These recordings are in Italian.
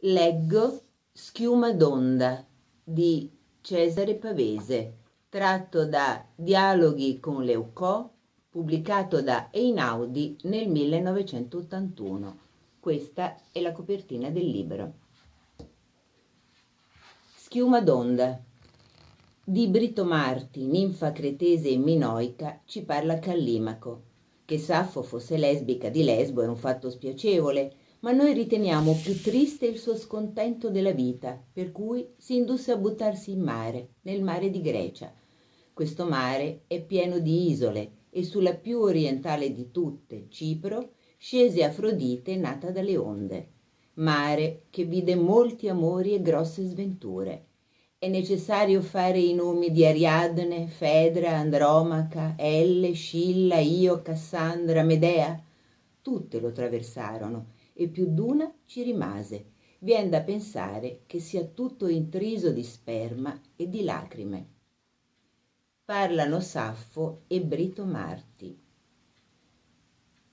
Leggo Schiuma d'onda di Cesare Pavese, tratto da Dialoghi con Leucò, pubblicato da Einaudi nel 1981. Questa è la copertina del libro. Schiuma d'onda di Britomarti, ninfa cretese e minoica, ci parla Callimaco. Che Saffo fosse lesbica di Lesbo è un fatto spiacevole, ma noi riteniamo più triste il suo scontento della vita, per cui si indusse a buttarsi in mare, nel mare di Grecia. Questo mare è pieno di isole e sulla più orientale di tutte, Cipro, scese Afrodite nata dalle onde. Mare che vide molti amori e grosse sventure. È necessario fare i nomi di Ariadne, Fedra, Andromaca, Elle, Scilla, Io, Cassandra, Medea? Tutte lo traversarono e più d'una ci rimase. Vien da pensare che sia tutto intriso di sperma e di lacrime. Parlano Saffo e Brito Marti.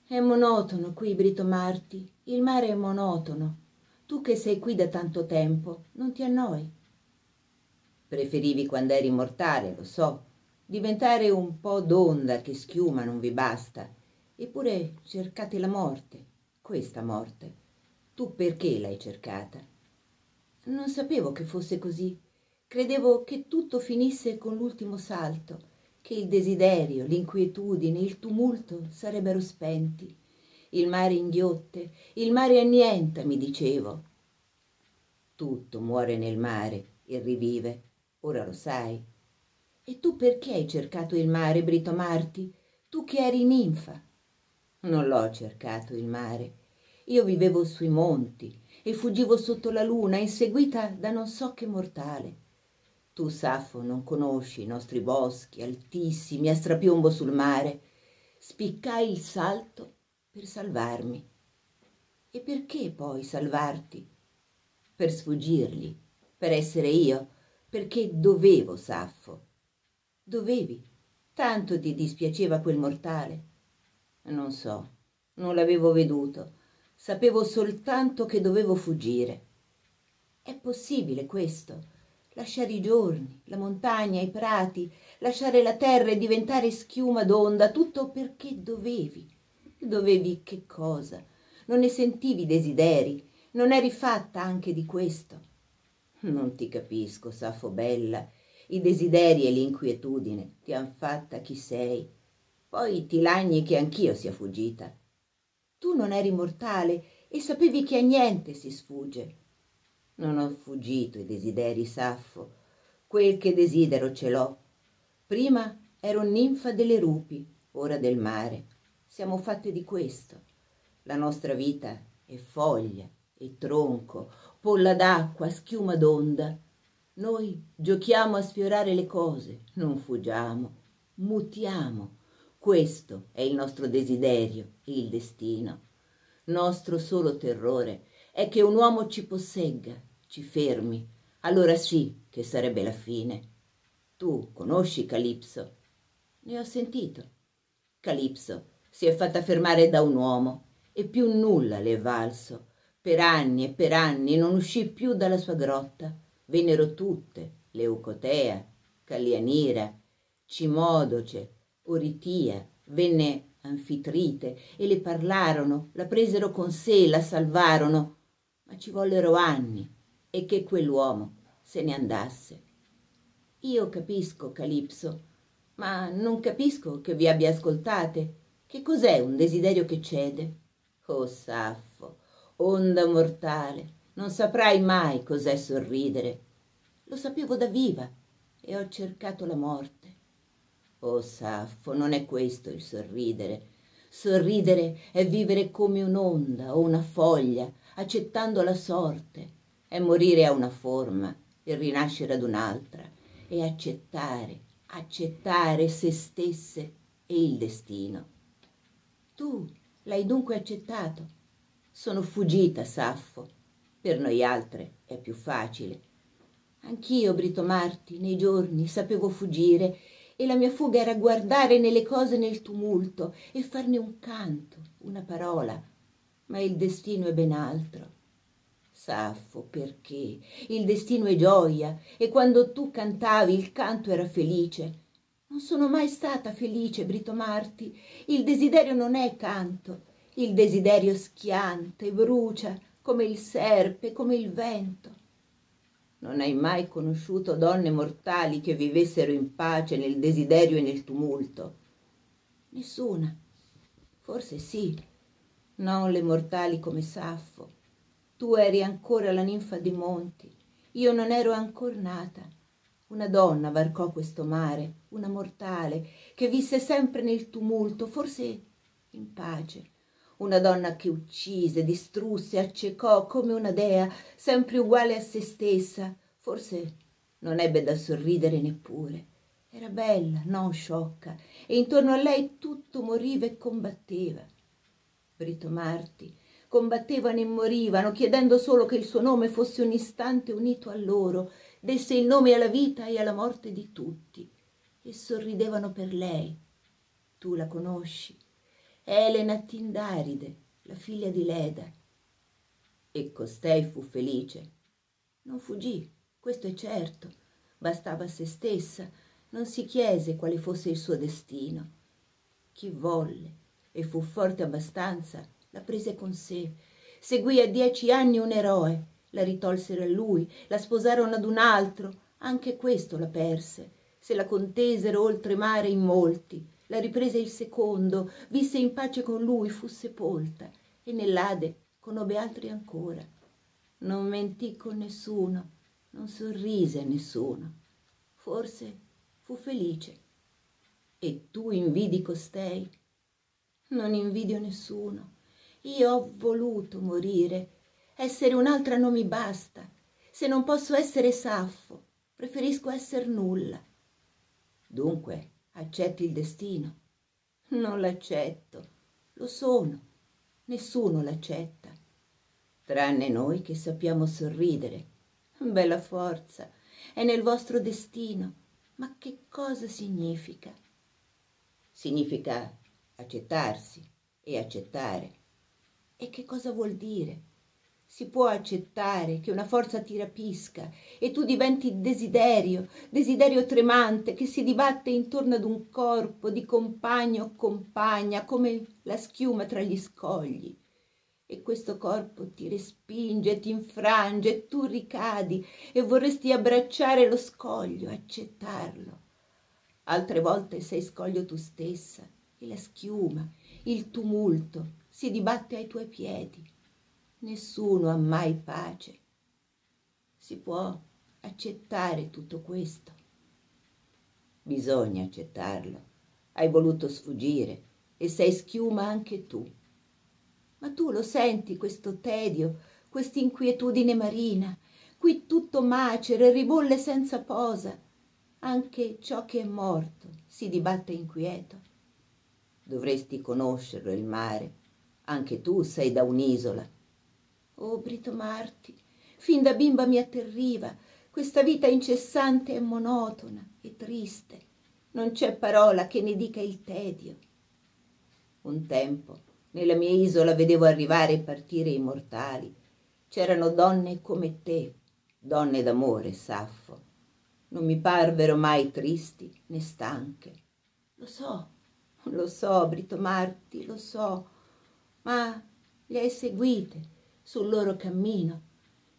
È monotono qui, Brito Marti, il mare è monotono. Tu che sei qui da tanto tempo, non ti annoi? Preferivi quando eri mortale, lo so. Diventare un po' d'onda che schiuma non vi basta. Eppure cercate la morte questa morte. Tu perché l'hai cercata? Non sapevo che fosse così. Credevo che tutto finisse con l'ultimo salto, che il desiderio, l'inquietudine, il tumulto sarebbero spenti. Il mare inghiotte, il mare annienta, mi dicevo. Tutto muore nel mare e rivive, ora lo sai. E tu perché hai cercato il mare, Brito Marti? Tu che eri ninfa. Non l'ho cercato il mare. Io vivevo sui monti e fuggivo sotto la luna, inseguita da non so che mortale. Tu, Saffo, non conosci i nostri boschi altissimi a strapiombo sul mare. Spiccai il salto per salvarmi. E perché poi salvarti? Per sfuggirgli, per essere io, perché dovevo, Saffo. Dovevi. Tanto ti dispiaceva quel mortale. Non so, non l'avevo veduto. Sapevo soltanto che dovevo fuggire. È possibile questo? Lasciare i giorni, la montagna, i prati, lasciare la terra e diventare schiuma d'onda, tutto perché dovevi. Dovevi che cosa? Non ne sentivi desideri? Non eri fatta anche di questo? Non ti capisco, Safo bella. I desideri e l'inquietudine ti han fatta chi sei poi ti lagni che anch'io sia fuggita. Tu non eri mortale e sapevi che a niente si sfugge. Non ho fuggito i desideri, Saffo. Quel che desidero ce l'ho. Prima ero ninfa delle rupi, ora del mare. Siamo fatte di questo. La nostra vita è foglia e tronco, polla d'acqua, schiuma d'onda. Noi giochiamo a sfiorare le cose, non fuggiamo, mutiamo questo è il nostro desiderio, il destino. Nostro solo terrore è che un uomo ci possegga, ci fermi. Allora sì che sarebbe la fine. Tu conosci Calipso? Ne ho sentito. Calipso si è fatta fermare da un uomo e più nulla le è valso. Per anni e per anni non uscì più dalla sua grotta. Vennero tutte, Leucotea, Callianira, Cimodoce, Oritia, venne Anfitrite e le parlarono, la presero con sé, la salvarono, ma ci vollero anni e che quell'uomo se ne andasse. Io capisco, Calipso, ma non capisco che vi abbia ascoltate. Che cos'è un desiderio che cede? Oh Saffo, onda mortale, non saprai mai cos'è sorridere. Lo sapevo da viva e ho cercato la morte. Oh Saffo, non è questo il sorridere. Sorridere è vivere come un'onda o una foglia, accettando la sorte, è morire a una forma e rinascere ad un'altra, e accettare, accettare se stesse e il destino. Tu l'hai dunque accettato. Sono fuggita, Saffo. Per noi altre è più facile. Anch'io, Brito Marti, nei giorni sapevo fuggire e la mia fuga era guardare nelle cose nel tumulto e farne un canto, una parola, ma il destino è ben altro. Saffo, perché? Il destino è gioia e quando tu cantavi il canto era felice. Non sono mai stata felice, Britomarti. Il desiderio non è canto. Il desiderio schiante, brucia, come il serpe, come il vento. Non hai mai conosciuto donne mortali che vivessero in pace nel desiderio e nel tumulto? Nessuna. Forse sì. Non le mortali come Saffo. Tu eri ancora la ninfa dei monti. Io non ero ancora nata. Una donna varcò questo mare, una mortale, che visse sempre nel tumulto, forse in pace una donna che uccise, distrusse, accecò come una dea, sempre uguale a se stessa. Forse non ebbe da sorridere neppure. Era bella, non sciocca, e intorno a lei tutto moriva e combatteva. Brito Marti combattevano e morivano, chiedendo solo che il suo nome fosse un istante unito a loro, desse il nome alla vita e alla morte di tutti, e sorridevano per lei. Tu la conosci, Elena Tindaride, la figlia di Leda. E costei fu felice. Non fuggì, questo è certo, bastava a se stessa, non si chiese quale fosse il suo destino. Chi volle e fu forte abbastanza, la prese con sé. Seguì a dieci anni un eroe, la ritolsero a lui, la sposarono ad un altro, anche questo la perse. Se la contesero oltre mare in molti, la riprese il secondo, visse in pace con lui, fu sepolta e nell'Ade conobbe altri ancora. Non mentì con nessuno, non sorrise a nessuno. Forse fu felice. E tu invidi costei? Non invidio nessuno. Io ho voluto morire. Essere un'altra non mi basta. Se non posso essere Saffo, preferisco essere nulla. Dunque, accetti il destino. Non l'accetto, lo sono, nessuno l'accetta, tranne noi che sappiamo sorridere. Bella forza, è nel vostro destino. Ma che cosa significa? Significa accettarsi e accettare. E che cosa vuol dire? Si può accettare che una forza ti rapisca e tu diventi desiderio, desiderio tremante che si dibatte intorno ad un corpo di compagno o compagna come la schiuma tra gli scogli. E questo corpo ti respinge, ti infrange, tu ricadi e vorresti abbracciare lo scoglio, accettarlo. Altre volte sei scoglio tu stessa e la schiuma, il tumulto si dibatte ai tuoi piedi nessuno ha mai pace. Si può accettare tutto questo. Bisogna accettarlo. Hai voluto sfuggire e sei schiuma anche tu. Ma tu lo senti questo tedio, quest'inquietudine marina, qui tutto macera e ribolle senza posa. Anche ciò che è morto si dibatte inquieto. Dovresti conoscerlo il mare. Anche tu sei da un'isola Oh, Brito Marti, fin da bimba mi atterriva questa vita incessante e monotona e triste. Non c'è parola che ne dica il tedio. Un tempo nella mia isola vedevo arrivare e partire i mortali. C'erano donne come te, donne d'amore, Saffo. Non mi parvero mai tristi né stanche. Lo so, lo so, Brito Marti, lo so, ma le hai seguite sul loro cammino.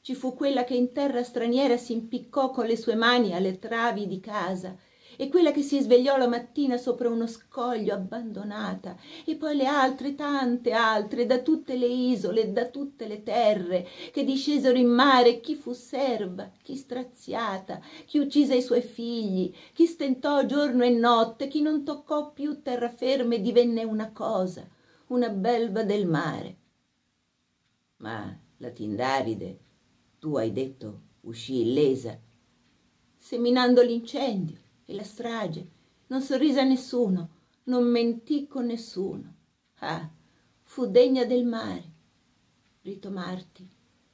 Ci fu quella che in terra straniera si impiccò con le sue mani alle travi di casa e quella che si svegliò la mattina sopra uno scoglio abbandonata e poi le altre tante altre da tutte le isole da tutte le terre che discesero in mare chi fu serva chi straziata chi uccise i suoi figli chi stentò giorno e notte chi non toccò più terraferma e divenne una cosa una belva del mare ma la Tindaride, tu hai detto, uscì illesa, seminando l'incendio e la strage, non sorrise a nessuno, non mentì con nessuno. Ah, fu degna del mare. Rito Marti,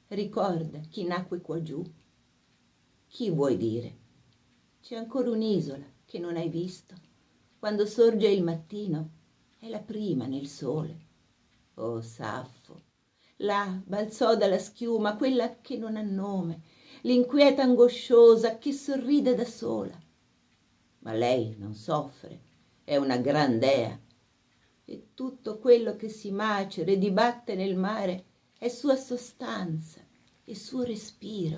ricorda chi nacque qua giù. Chi vuoi dire? C'è ancora un'isola che non hai visto. Quando sorge il mattino è la prima nel sole. Oh Saffo, là balzò dalla schiuma quella che non ha nome l'inquieta angosciosa che sorride da sola. Ma lei non soffre è una gran dea. E tutto quello che si macera e dibatte nel mare è sua sostanza e suo respiro.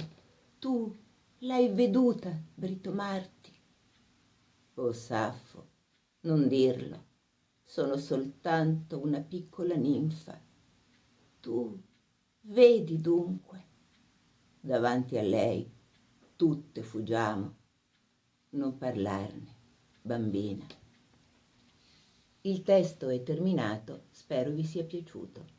Tu l'hai veduta britomarti oh saffo non dirlo sono soltanto una piccola ninfa tu vedi dunque davanti a lei tutte fuggiamo non parlarne bambina. Il testo è terminato spero vi sia piaciuto